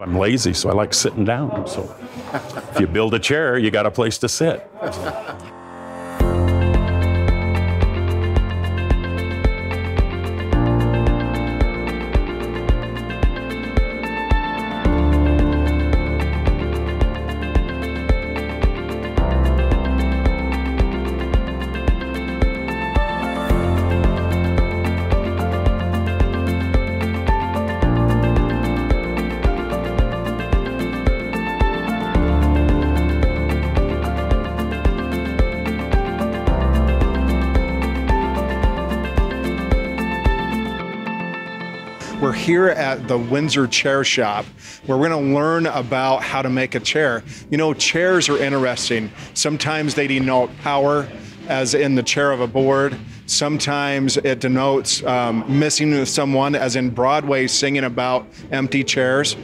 I'm lazy, so I like sitting down. So if you build a chair, you got a place to sit. Here at the Windsor Chair Shop where we're going to learn about how to make a chair. You know, chairs are interesting. Sometimes they denote power, as in the chair of a board. Sometimes it denotes um, missing someone, as in Broadway singing about empty chairs.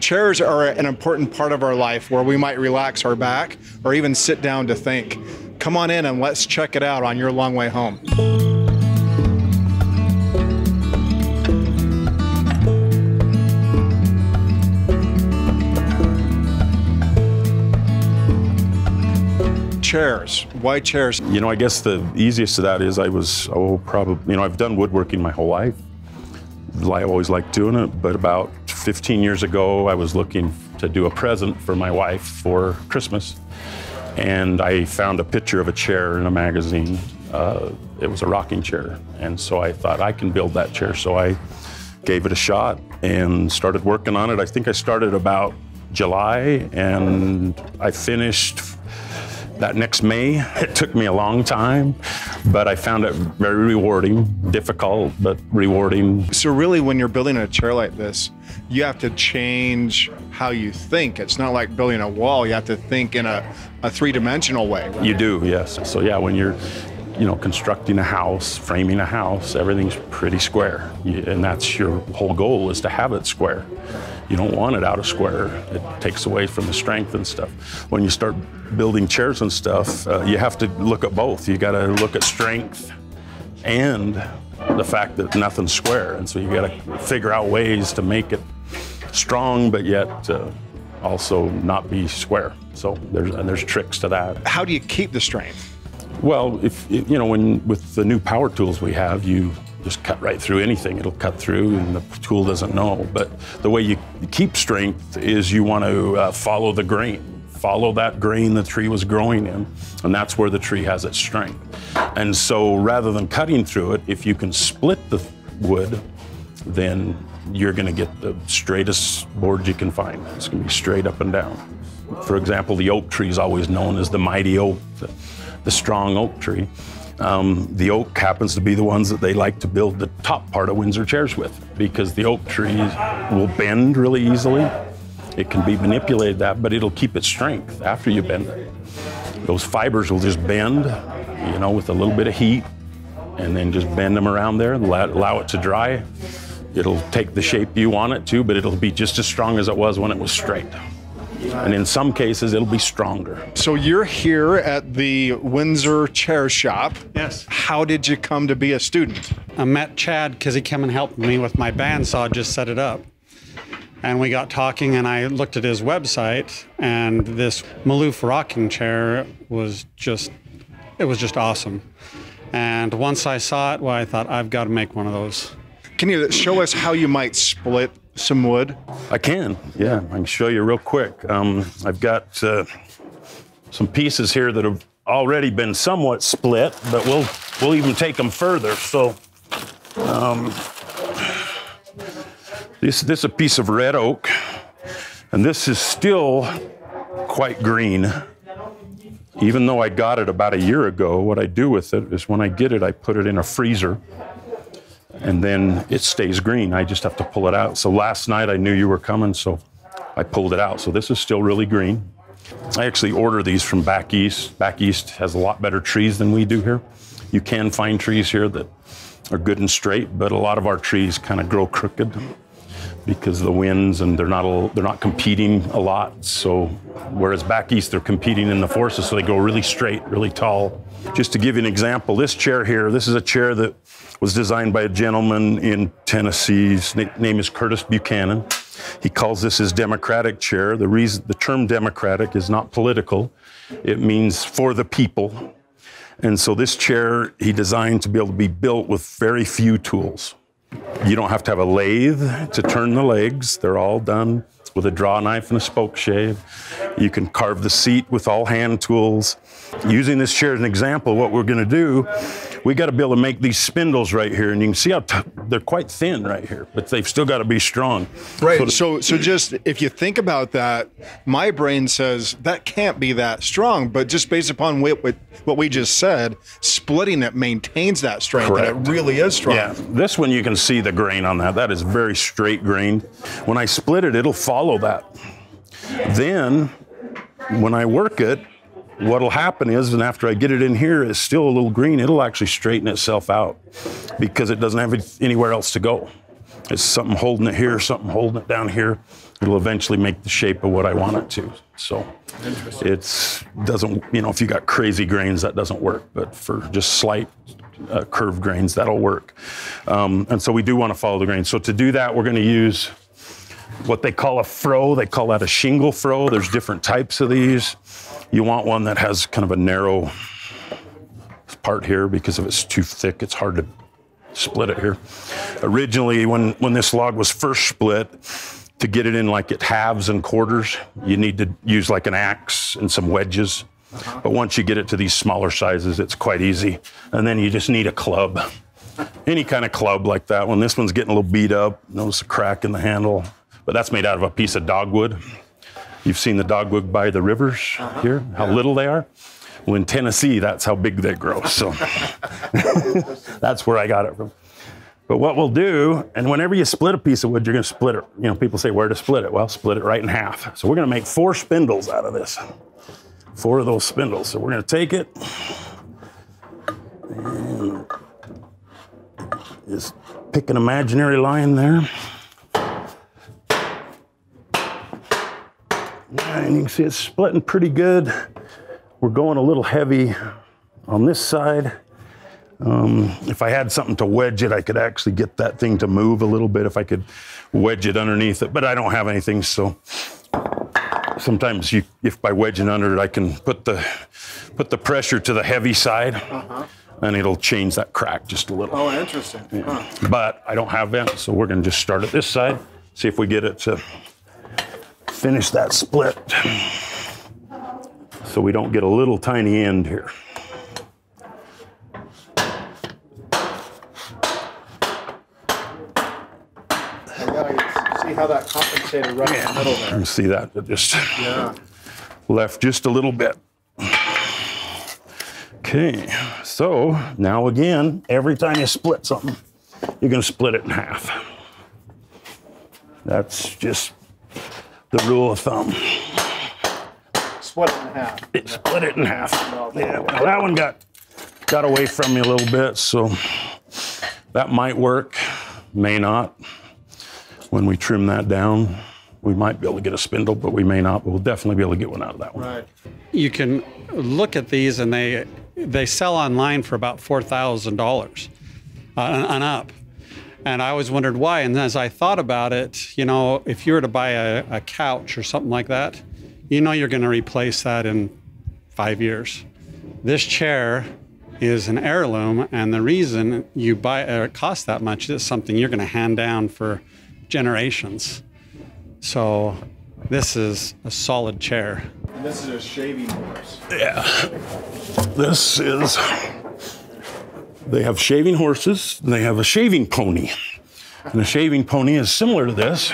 Chairs are an important part of our life where we might relax our back or even sit down to think. Come on in and let's check it out on your long way home. Chairs. Why chairs? You know, I guess the easiest of that is I was, oh, probably, you know, I've done woodworking my whole life. I always liked doing it, but about 15 years ago, I was looking to do a present for my wife for Christmas. And I found a picture of a chair in a magazine. Uh, it was a rocking chair. And so I thought I can build that chair. So I gave it a shot and started working on it. I think I started about July and I finished that next May. It took me a long time, but I found it very rewarding, difficult, but rewarding. So, really, when you're building a chair like this, you have to change how you think. It's not like building a wall, you have to think in a, a three dimensional way. You do, yes. So, yeah, when you're you know, constructing a house, framing a house, everything's pretty square. And that's your whole goal is to have it square. You don't want it out of square. It takes away from the strength and stuff. When you start building chairs and stuff, uh, you have to look at both. You got to look at strength and the fact that nothing's square. And so you got to figure out ways to make it strong, but yet uh, also not be square. So there's and there's tricks to that. How do you keep the strength? Well, if you know, when with the new power tools we have, you just cut right through anything. It'll cut through, and the tool doesn't know. But the way you keep strength is you want to uh, follow the grain, follow that grain the tree was growing in, and that's where the tree has its strength. And so, rather than cutting through it, if you can split the wood, then you're going to get the straightest board you can find. It's going to be straight up and down. For example, the oak tree is always known as the mighty oak, the, the strong oak tree. Um, the oak happens to be the ones that they like to build the top part of Windsor chairs with because the oak tree will bend really easily. It can be manipulated that, but it'll keep its strength after you bend it. Those fibers will just bend, you know, with a little bit of heat, and then just bend them around there, allow, allow it to dry. It'll take the shape you want it to, but it'll be just as strong as it was when it was straight and in some cases it'll be stronger. So you're here at the Windsor Chair Shop. Yes. How did you come to be a student? I met Chad because he came and helped me with my bandsaw, just set it up. And we got talking, and I looked at his website, and this Maloof rocking chair was just, it was just awesome. And once I saw it, well, I thought I've got to make one of those. Can you show us how you might split some wood? I can, yeah. I can show you real quick. Um, I've got uh, some pieces here that have already been somewhat split, but we'll we'll even take them further. So, um, this this is a piece of red oak, and this is still quite green. Even though I got it about a year ago, what I do with it is when I get it, I put it in a freezer and then it stays green. I just have to pull it out. So last night I knew you were coming, so I pulled it out. So this is still really green. I actually order these from back east. Back east has a lot better trees than we do here. You can find trees here that are good and straight, but a lot of our trees kind of grow crooked because of the winds and they're not a, they're not competing a lot. So whereas back east they're competing in the forces, so they go really straight, really tall. Just to give you an example, this chair here, this is a chair that was designed by a gentleman in Tennessee. His name is Curtis Buchanan. He calls this his democratic chair. The reason the term democratic is not political, it means for the people. And so this chair he designed to be able to be built with very few tools. You don't have to have a lathe to turn the legs. They're all done with a draw knife and a spoke shave. You can carve the seat with all hand tools. Using this chair as an example, what we're going to do, we got to be able to make these spindles right here, and you can see how t- they're quite thin right here, but they've still got to be strong. Right. So So, so just if you think about that, my brain says that can't be that strong. But just based upon what what, what we just said, splitting it maintains that strength, and it really is strong. Yeah, this one you can see the grain on that. That is very straight grained. When I split it, it'll follow that. Then, when I work it, what'll happen is, and after I get it in here, it's still a little green. It'll actually straighten itself out because it doesn't have anywhere else to go. It's something holding it here, something holding it down here. It'll eventually make the shape of what I want it to. So it's doesn't you know if you got crazy grains that doesn't work, but for just slight uh, curved grains that'll work. Um, and so we do want to follow the grain. So to do that, we're going to use what they call a froe. They call that a shingle froe. There's different types of these. You want one that has kind of a narrow part here because if it's too thick, it's hard to split it here. Originally, when, when this log was first split, to get it in like it halves and quarters, you need to use like an axe and some wedges. But once you get it to these smaller sizes, it's quite easy. And then you just need a club. Any kind of club like that one. This one's getting a little beat up. Notice a crack in the handle. But that's made out of a piece of dogwood. You've seen the dogwood by the rivers uh-huh. here, how little they are. Well, in Tennessee, that's how big they grow. So that's where I got it from. But what we'll do, and whenever you split a piece of wood, you're going to split it. You know, people say, where to split it? Well, split it right in half. So we're going to make four spindles out of this. Four of those spindles. So we're going to take it and just pick an imaginary line there. And you can see it's splitting pretty good. We're going a little heavy on this side. Um, if I had something to wedge it, I could actually get that thing to move a little bit if I could wedge it underneath it, but I don't have anything, so sometimes you, if by wedging under it, I can put the put the pressure to the heavy side, and it'll change that crack just a little. Oh, interesting. Huh. But I don't have that, so we're gonna just start at this side, see if we get it to finish that split, so we don't get a little tiny end here. And now you see how that compensated right in the middle there. You see that? It just Yeah. left just a little bit. Okay, so now again, every time you split something, you're gonna split it in half. That's just the rule of thumb. Split it in half. It split it in half. Yeah, now that one got got away from me a little bit, so that might work, may not. When we trim that down, we might be able to get a spindle, but we may not. But we'll definitely be able to get one out of that one. Right. You can look at these, and they they sell online for about four thousand dollars uh, and up. And I always wondered why. And as I thought about it, you know, if you were to buy a, a couch or something like that, you know you're going to replace that in five years. This chair is an heirloom, and the reason you buy or it costs that much is something you're going to hand down for generations. So this is a solid chair. And this is a shaving horse. Yeah. This is. They have shaving horses. and They have a shaving pony, and the shaving pony is similar to this.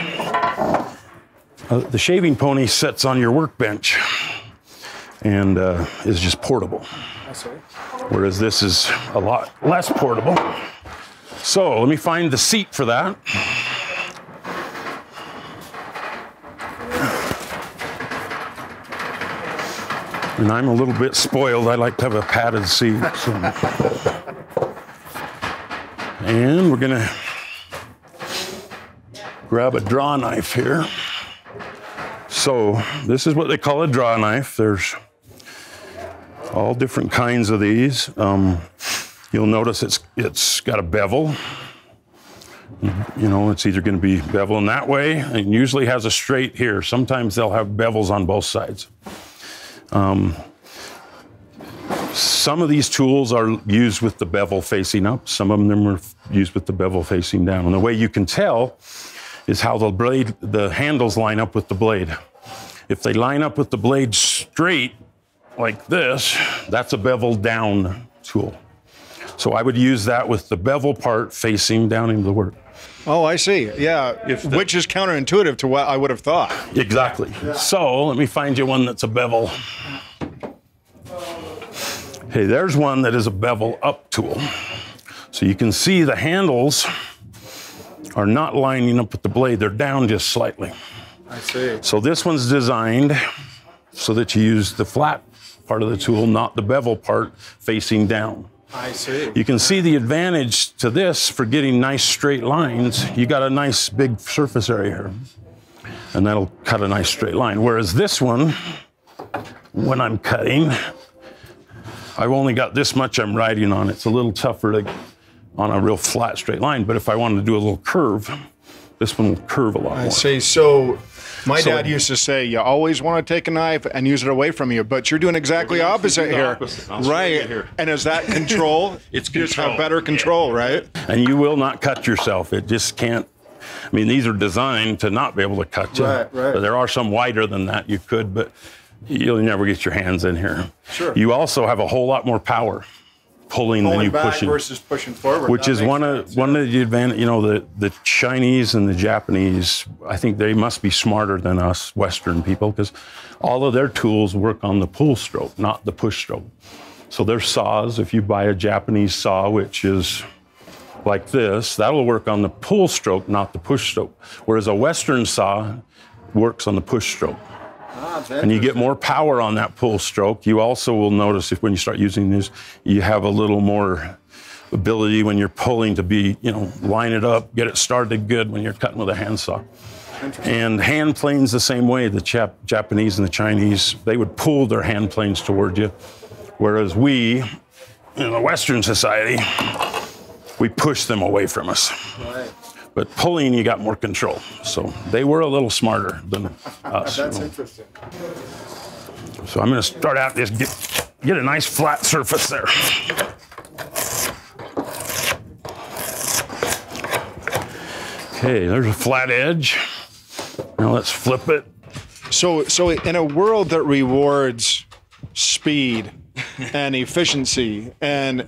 Uh, the shaving pony sits on your workbench and uh, is just portable, whereas this is a lot less portable. So let me find the seat for that. And I'm a little bit spoiled. I like to have a padded seat. so. And we're gonna grab a draw knife here. So this is what they call a draw knife. There's all different kinds of these. Um, you'll notice it's it's got a bevel, You know, it's either going to be beveling that way, and usually has a straight here. Sometimes they'll have bevels on both sides. Um, some of these tools are used with the bevel facing up. Some of them are used with the bevel facing down. And the way you can tell is how the blade, the handles line up with the blade. If they line up with the blade straight, like this, that's a bevel down tool. So I would use that with the bevel part facing down into the work. Oh, I see. Yeah, If the- which is counterintuitive to what I would have thought. Exactly. So let me find you one that's a bevel. Hey, there's one that is a bevel up tool. So you can see the handles are not lining up with the blade, they're down just slightly. I see. So this one's designed so that you use the flat part of the tool, not the bevel part facing down. I see. You can see the advantage to this for getting nice straight lines. You got a nice big surface area here, and that'll cut a nice straight line. Whereas this one, when I'm cutting, I've only got this much I'm riding on. It's a little tougher to, on a real flat straight line. But if I wanted to do a little curve, this one will curve a lot I more. see. So my So- dad used to say, you always want to take a knife and use it away from you, but you're doing exactly gonna opposite here. opposite. I'll show you right. here. And is that control? It's You just have better control, right? and you will not cut yourself. It just can't. I mean, these are designed to not be able to cut you. Right, right. But there are some wider than that you could, but you'll never get your hands in here. Sure. You also have a whole lot more power pulling than you pushing. versus pushing forward. which is one sense, of one of the advantage. You know, the the Chinese and the Japanese. I think they must be smarter than us Western people because all of their tools work on the pull stroke, not the push stroke. So their saws, if you buy a Japanese saw, which is like this, that'll work on the pull stroke, not the push stroke. Whereas a Western saw works on the push stroke. And you get more power on that pull stroke. You also will notice if when you start using this, you have a little more ability when you're pulling to be, you know, line it up, get it started good when you're cutting with a handsaw. And hand planes the same way. The Jap- Japanese and the Chinese, they would pull their hand planes toward you, whereas we, in the Western society, we push them away from us. Right. But pulling, you got more control. So they were a little smarter than us. That's interesting. So I'm going to start out just get get a nice flat surface there. Okay, there's a flat edge. Now let's flip it. So, so in a world that rewards speed and efficiency and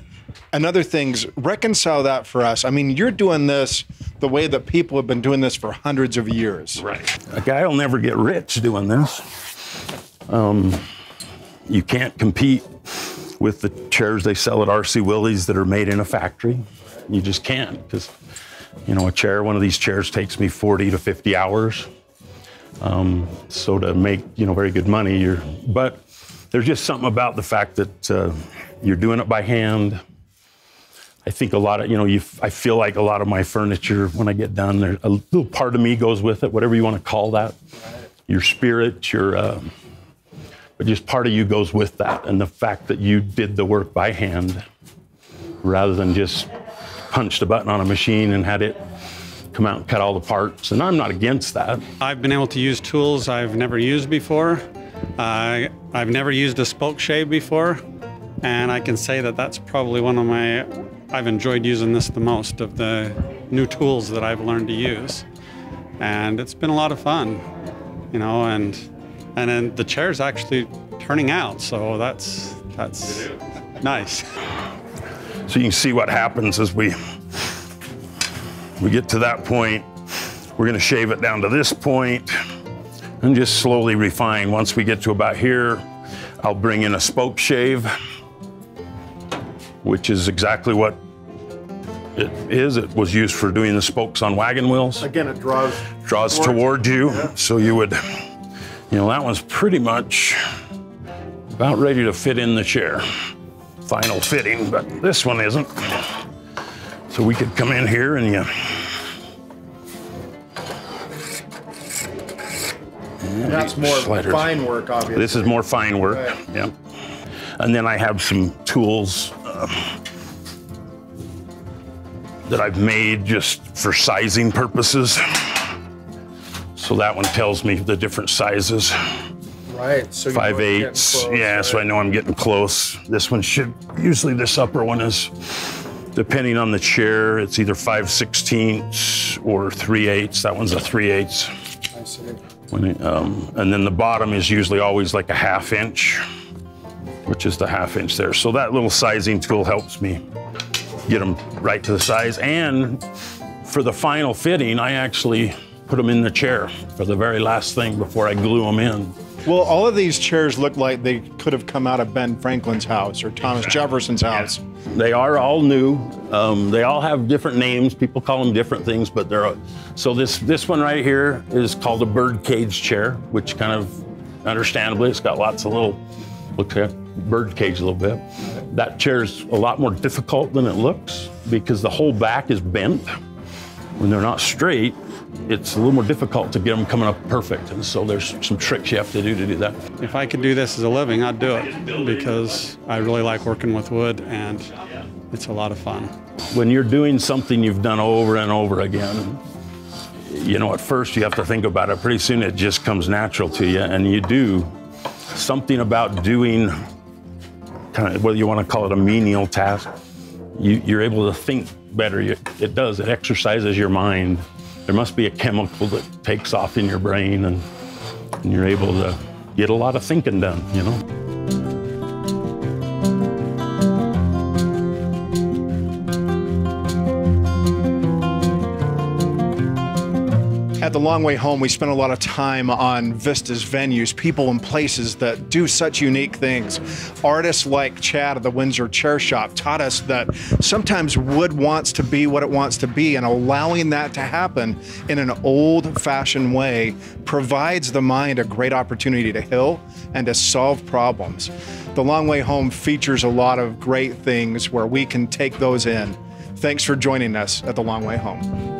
and other things, reconcile that for us. I mean, you're doing this the way that people have been doing this for hundreds of years. Right. A guy will never get rich doing this. Um, you can't compete with the chairs they sell at RC Willey's that are made in a factory. You just can't because, you know, a chair, one of these chairs takes me 40 to 50 hours. Um, so to make, you know, very good money, you're, but there's just something about the fact that uh, you're doing it by hand. I think a lot of, you know, you, I feel like a lot of my furniture, when I get done, there, a little part of me goes with it, whatever you want to call that. Your spirit, your, uh, but just part of you goes with that. And the fact that you did the work by hand rather than just punched a button on a machine and had it come out and cut all the parts. And I'm not against that. I've been able to use tools I've never used before. Uh, I've never used a spoke shave before, and I can say that that's probably one of my. I've enjoyed using this the most of the new tools that I've learned to use, and it's been a lot of fun, you know. And and then the chair's actually turning out, so that's that's nice. So you can see what happens as we we get to that point. We're going to shave it down to this point and just slowly refine. Once we get to about here, I'll bring in a spoke shave, which is exactly what it is. It was used for doing the spokes on wagon wheels. Again, it draws. Draws towards- toward you, so you would, you know, that one's pretty much about ready to fit in the chair. Final fitting, but this one isn't. So we could come in here and you. That's more Sliders. fine work, obviously. This is more fine work. Right. Yep. And then I have some tools. That I've made just for sizing purposes. So that one tells me the different sizes. Right. So you Five eighths. close, Yeah, so I know I'm getting close. This one should, usually this upper one is, depending on the chair, it's either five sixteenths or three eighths. That one's a three eighths. I see. When it, um, and then the bottom is usually always like a half inch, which is the half inch there. So that little sizing tool helps me get them right to the size. And for the final fitting, I actually put them in the chair for the very last thing before I glue them in. Well, all of these chairs look like they could have come out of Ben Franklin's house or Thomas Jefferson's house. They are all new. Um, they all have different names. People call them different things, but they're so this this one right here is called a bird cage chair, which kind of understandably it's got lots of little looks like a bird cage a little bit. That chair's a lot more difficult than it looks because the whole back is bent. When they're not straight, it's a little more difficult to get them coming up perfect. And so there's some tricks you have to do to do that. If I could do this as a living, I'd do it because I really like working with wood and it's a lot of fun. when you're doing something you've done over and over again, you know, at first you have to think about it. Pretty soon it just comes natural to you, and you do something about doing kind of whether you want to call it a menial task. You, you're able to think better. You, it does. It exercises your mind. There must be a chemical that takes off in your brain, and, and you're able to get a lot of thinking done. You know. Long Way Home, we spent a lot of time on Vista's venues, people and places that do such unique things. Artists like Chad of the Windsor Chair Shop taught us that sometimes wood wants to be what it wants to be, and allowing that to happen in an old fashioned way provides the mind a great opportunity to heal and to solve problems. The Long Way Home features a lot of great things where we can take those in. Thanks for joining us at The Long Way Home.